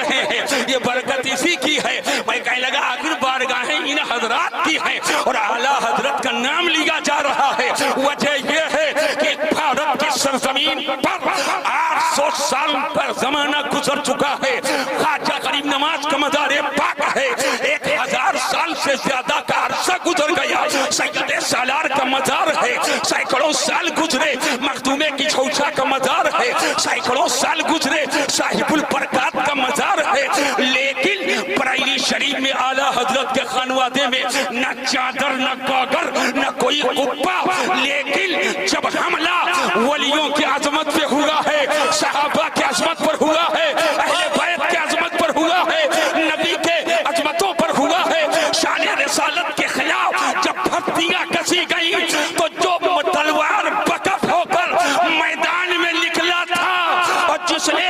रहे हैं, ये बरकत इसी की है। मैं कहने लगा, आखिर बारगाहें इन हजरात की हैं, और आला हज़रत का नाम लिया जा रहा है। वजह यह है कि भारत की सरजमीन पर आठ सौ साल पर जमाना गुजर चुका है। खाजा गरीब नमाज़ का मजार पाक है। एक हज़ार साल से ज़्यादा का अरसा गुजर गया। सैयद सालार का मजार है। सैकड़ों साल गुजरे, मखदूमे की छौछा का मजार है। सैकड़ों साल गुजरे, साहिबुल बरकत का मजार है लेकिन बरेली शरीफ में आला हज़रत के खानवादे में न चादर, न कागर, न कोई कुप्पा लेकिन जब हमला वलियों की अजमत पे हुआ है, सहाबा की अजमत पर हुआ है, अहले बैत की अजमत पर हुआ है, नबी के अजमतों पर हुआ है, शान के खिलाफ जब भक्तियाँ कसी गई तो जो तलवार बकफ होकर मैदान में निकला था, और जिसने